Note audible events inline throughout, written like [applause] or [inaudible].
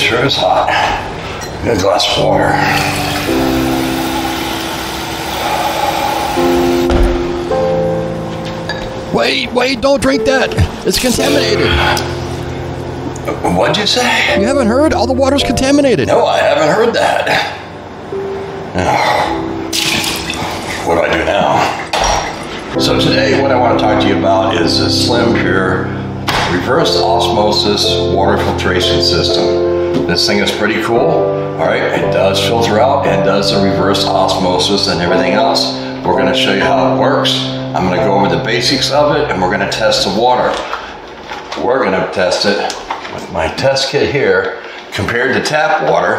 sure is hot. Get a glass of water. Wait, wait, don't drink that. It's contaminated. What'd you say? You haven't heard? All the water's contaminated. No, I haven't heard that. What do I do now? So today, what I want to talk to you about is the SimPure reverse osmosis water filtration system. This thing is pretty cool. All right, it does filter out and does the reverse osmosis and everything else. We're going to show you how it works. I'm going to go over the basics of it and we're going to test the water. We're going to test it with my test kit here compared to tap water,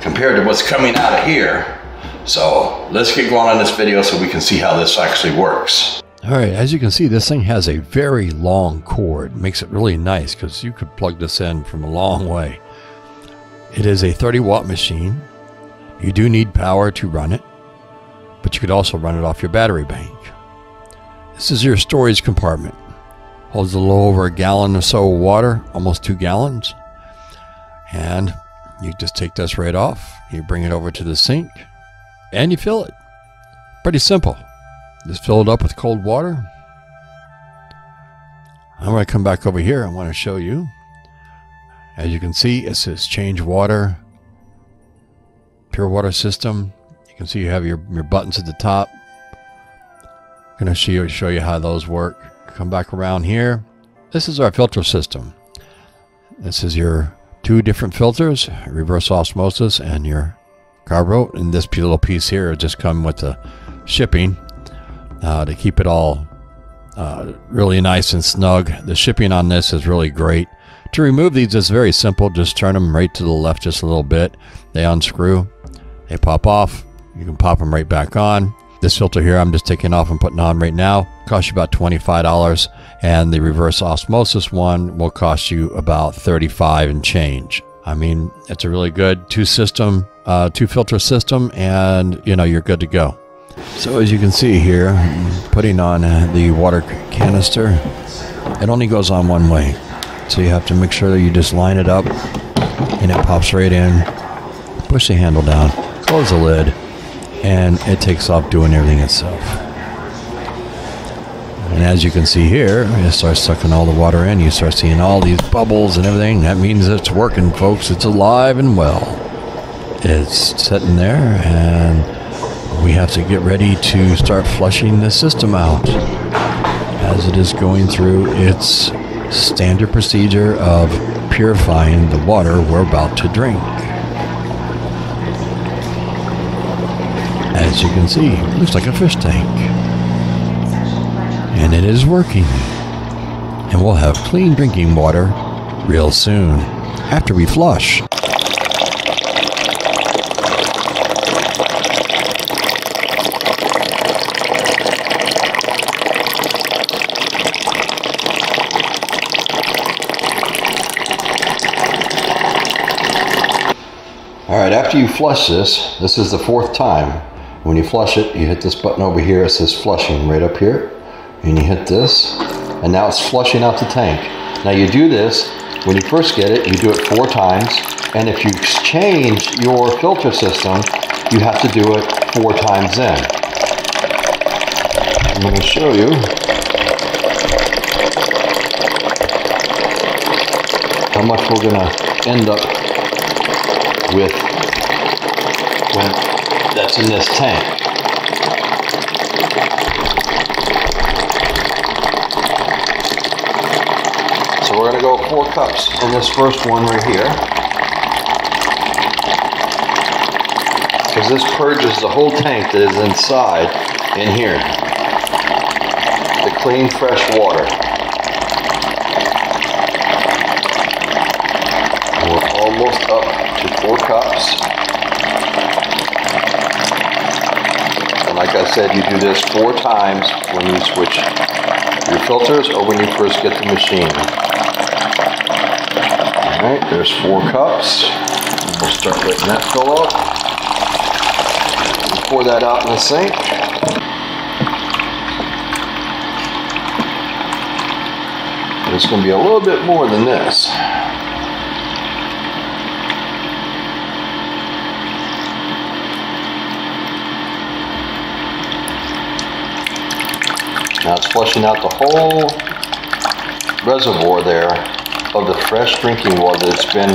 compared to what's coming out of here. So let's get going on this video so we can see how this actually works. All right, as you can see, this thing has a very long cord. Makes it really nice because you could plug this in from a long way. It is a 30 watt machine. You do need power to run it, but you could also run it off your battery bank. This is your storage compartment. Holds a little over a gallon or so of water, almost two gallons. And you just take this right off. You bring it over to the sink and you fill it. Pretty simple. Just fill it up with cold water. I'm going to come back over here. I want to show you. As you can see, it says change water, pure water system. You can see you have your, your buttons at the top. I'm to show you, show you how those work. Come back around here. This is our filter system. This is your two different filters, reverse osmosis and your carbo. And this little piece here just come with the shipping uh, to keep it all uh, really nice and snug. The shipping on this is really great. To remove these is very simple. Just turn them right to the left just a little bit. They unscrew. They pop off. You can pop them right back on. This filter here I'm just taking off and putting on right now. Costs you about $25 and the reverse osmosis one will cost you about 35 and change. I mean, it's a really good two system, uh, two filter system and you know, you're good to go. So as you can see here, putting on uh, the water canister. It only goes on one way. So you have to make sure that you just line it up and it pops right in. Push the handle down, close the lid, and it takes off doing everything itself. And as you can see here, it starts sucking all the water in. You start seeing all these bubbles and everything. That means it's working, folks. It's alive and well. It's sitting there, and we have to get ready to start flushing the system out as it is going through its standard procedure of purifying the water we're about to drink. As you can see, it looks like a fish tank. And it is working. And we'll have clean drinking water real soon after we flush. All right, after you flush this, this is the fourth time. When you flush it, you hit this button over here. It says flushing right up here. And you hit this, and now it's flushing out the tank. Now you do this, when you first get it, you do it four times. And if you change your filter system, you have to do it four times then. I'm going to show you how much we're going to end up with that's in this tank. So we're going to go four cups in this first one right here. Because this purges the whole tank that is inside in here. The clean, fresh water. We're almost up to four cups. And like I said, you do this four times when you switch your filters or when you first get the machine. All right, there's four cups. We'll start letting that fill up. We'll pour that out in the sink. It's going to be a little bit more than this. Now it's flushing out the whole reservoir there of the fresh drinking water that's been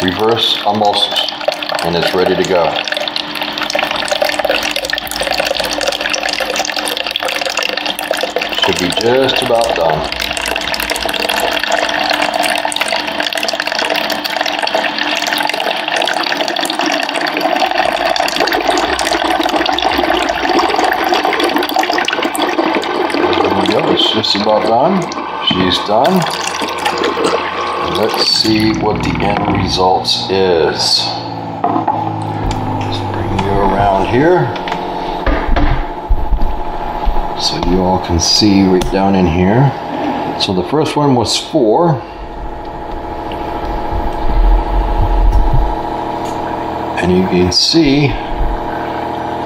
reverse osmosis and it's ready to go. Should be just about done. Done. She's done. Let's see what the end result is. Bring you around here. So you all can see right down in here. So the first one was four. And you can see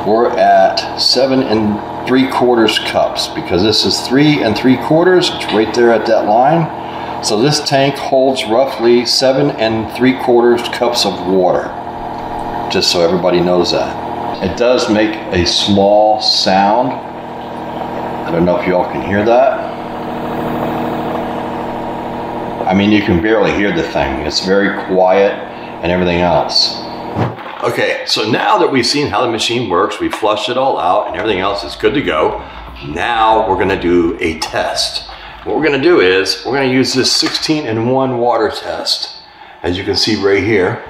we're at seven and three quarters cups because this is three and three quarters. It's right there at that line. So this tank holds roughly seven and three quarters cups of water. Just so everybody knows that. It does make a small sound. I don't know if y'all can hear that. I mean, you can barely hear the thing. It's very quiet and everything else. Okay, so now that we've seen how the machine works, we flushed it all out and everything else is good to go. Now we're gonna do a test. What we're gonna do is, we're gonna use this 16 in one water test, as you can see right here.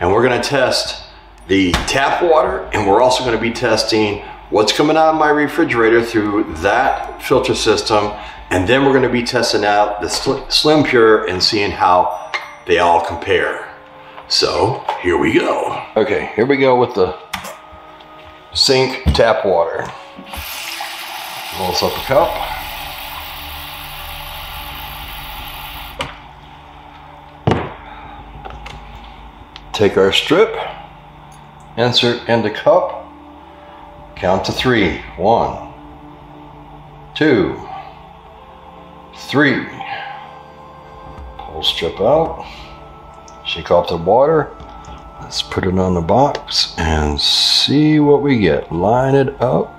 And we're gonna test the tap water and we're also gonna be testing what's coming out of my refrigerator through that filter system. And then we're gonna be testing out the SimPure and seeing how they all compare. So here we go. Okay, here we go with the sink tap water. Rolls up a cup. Take our strip, insert into cup, count to three. One, two, three. Pull strip out. Shake off the water. Let's put it on the box and see what we get. Line it up.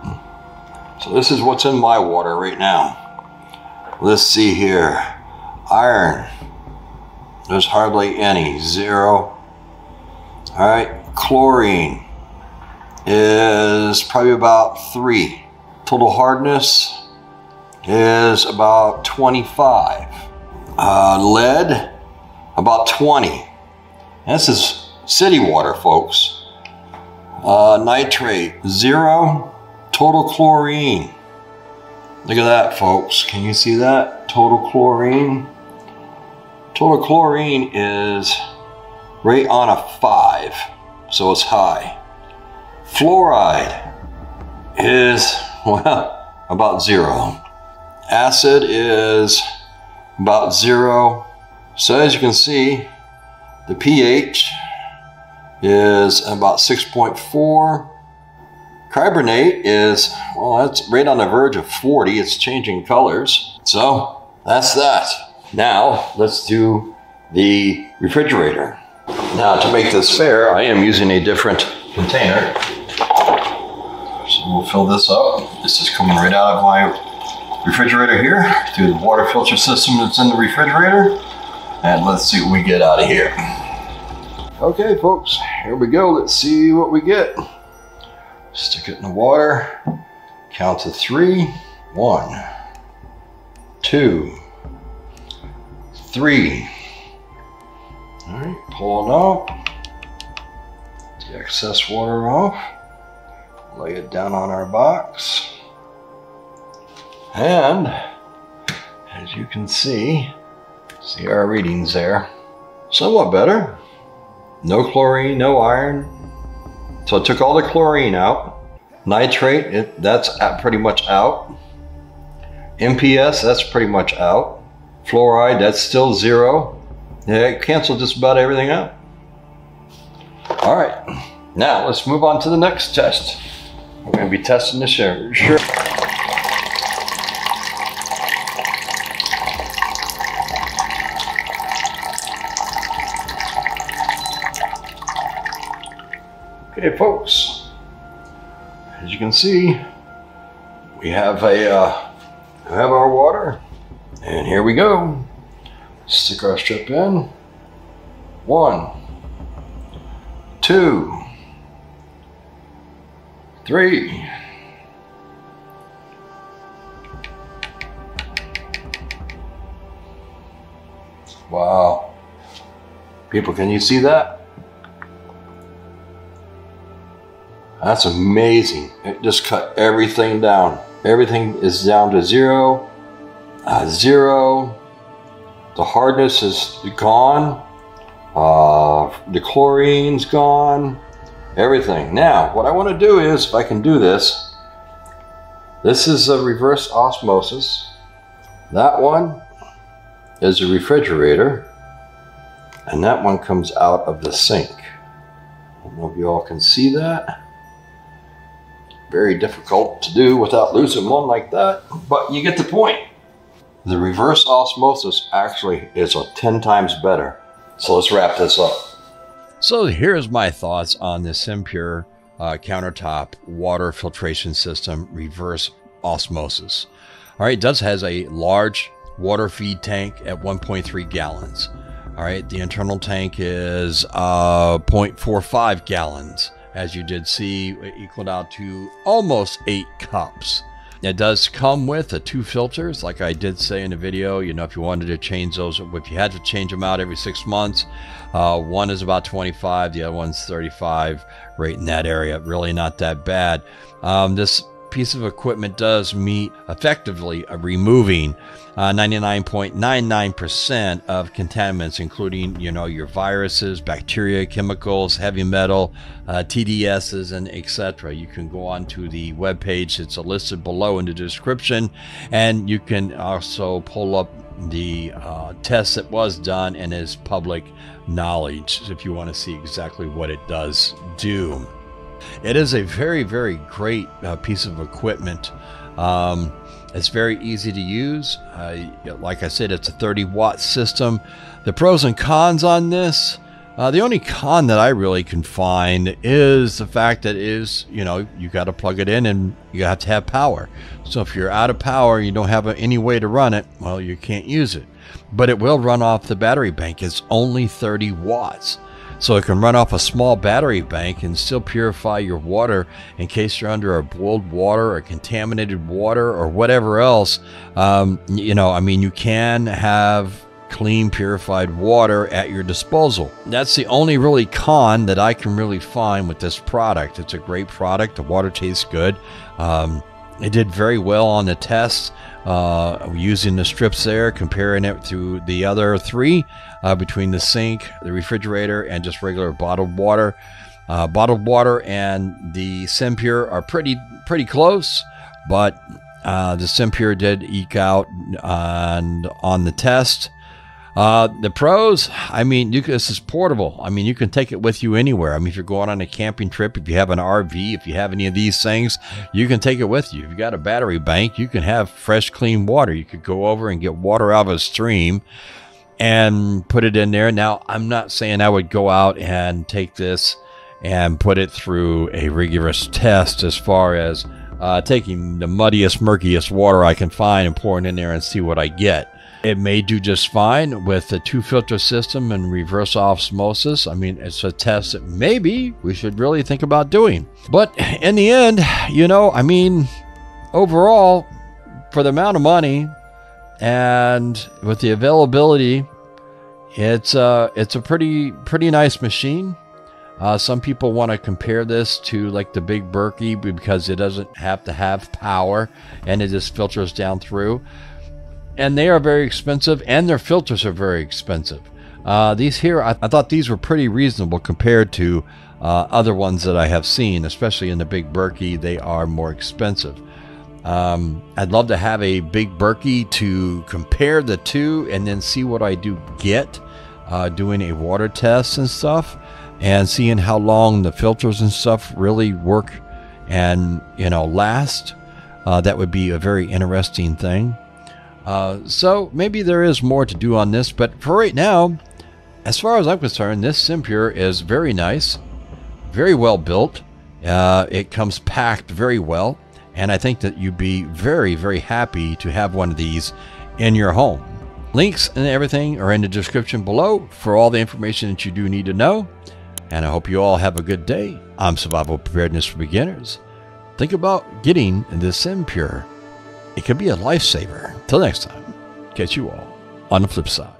So this is what's in my water right now. Let's see here. Iron. There's hardly any. Zero. All right. Chlorine is probably about three. Total hardness is about 25. Uh, lead, about 20. This is city water, folks. Uh, nitrate, zero. Total chlorine. Look at that, folks. Can you see that? Total chlorine. Total chlorine is right on a five, so it's high. Fluoride is, [laughs] well, about zero. Acid is about zero. So as you can see, the pH is about 6.4. Carbonate is, well, that's right on the verge of 40. It's changing colors. So that's that. Now let's do the refrigerator. Now to make this fair, I am using a different container. So we'll fill this up. This is coming right out of my refrigerator here through the water filter system that's in the refrigerator. And let's see what we get out of here. Okay, folks, here we go. Let's see what we get. Stick it in the water. Count to three. One, two, three. All right, pull it up. The excess water off. Lay it down on our box. And as you can see, see our readings there. Somewhat better. No chlorine, no iron. So I took all the chlorine out. Nitrate, it, that's pretty much out. MPS, that's pretty much out. Fluoride, that's still zero. Yeah, it canceled just about everything out. All right, now let's move on to the next test. We're gonna be testing the sugar. Okay, folks, as you can see, we have a uh, have our water. And here we go. Stick our strip in. One, two, three. Wow. People, can you see that? That's amazing. It just cut everything down. Everything is down to zero, uh, zero. The hardness is gone. Uh, the chlorine's gone. Everything. Now, what I want to do is, if I can do this, this is a reverse osmosis. That one is a refrigerator. And that one comes out of the sink. I don't know if you all can see that. Very difficult to do without losing one like that, but you get the point. The reverse osmosis actually is a 10 times better. So let's wrap this up. So here's my thoughts on the Simpure uh, countertop water filtration system reverse osmosis. All right, it does has a large water feed tank at 1.3 gallons. All right, the internal tank is uh, 0.45 gallons as you did see, it equaled out to almost eight cups. It does come with the two filters, like I did say in the video. You know, if you wanted to change those, if you had to change them out every six months, uh, one is about 25, the other one's 35, right in that area. Really not that bad. Um, this piece of equipment does meet effectively removing 99.99% uh, of contaminants, including you know your viruses, bacteria, chemicals, heavy metal, uh, TDSs, and etc. You can go on to the web page; it's listed below in the description, and you can also pull up the uh, test that was done and is public knowledge if you want to see exactly what it does do. It is a very, very great uh, piece of equipment. Um, it's very easy to use. Uh, like I said, it's a 30 watt system. The pros and cons on this. Uh, the only con that I really can find is the fact that is you know you got to plug it in and you have to have power. So if you're out of power, you don't have any way to run it. Well, you can't use it, but it will run off the battery bank. It's only 30 watts. So it can run off a small battery bank and still purify your water in case you're under a boiled water or contaminated water or whatever else. Um, you know, I mean, you can have clean, purified water at your disposal. That's the only really con that I can really find with this product. It's a great product. The water tastes good. Um, it did very well on the tests uh, using the strips there, comparing it to the other three uh, between the sink, the refrigerator, and just regular bottled water. Uh, bottled water and the Simpure are pretty pretty close, but uh, the Simpure did eke out on, on the test. Uh, the pros, I mean, you, this is portable. I mean, you can take it with you anywhere. I mean, if you're going on a camping trip, if you have an RV, if you have any of these things, you can take it with you. If you got a battery bank, you can have fresh, clean water. You could go over and get water out of a stream and put it in there. Now, I'm not saying I would go out and take this and put it through a rigorous test as far as uh, taking the muddiest, murkiest water I can find and pouring in there and see what I get. It may do just fine with the two filter system and reverse osmosis. I mean, it's a test that maybe we should really think about doing. But in the end, you know, I mean, overall, for the amount of money and with the availability, it's a, it's a pretty pretty nice machine. Uh, some people want to compare this to like the Big Berkey because it doesn't have to have power and it just filters down through and they are very expensive, and their filters are very expensive. Uh, these here, I, I, thought these were pretty reasonable compared to uh, other ones that I have seen, especially in the Big Berkey. They are more expensive. Um, I'd love to have a Big Berkey to compare the two and then see what I do get uh, doing a water test and stuff and seeing how long the filters and stuff really work and you know last. Uh, that would be a very interesting thing. Uh, so maybe there is more to do on this, but for right now, as far as I'm concerned, this Simpure is very nice, very well built. Uh, it comes packed very well, And I think that you'd be very, very happy to have one of these in your home. Links and everything are in the description below for all the information that you do need to know. And I hope you all have a good day. I'm Survival Preparedness for Beginners. Think about getting this SimPure. It could be a lifesaver. Till next time, catch you all on the flip side.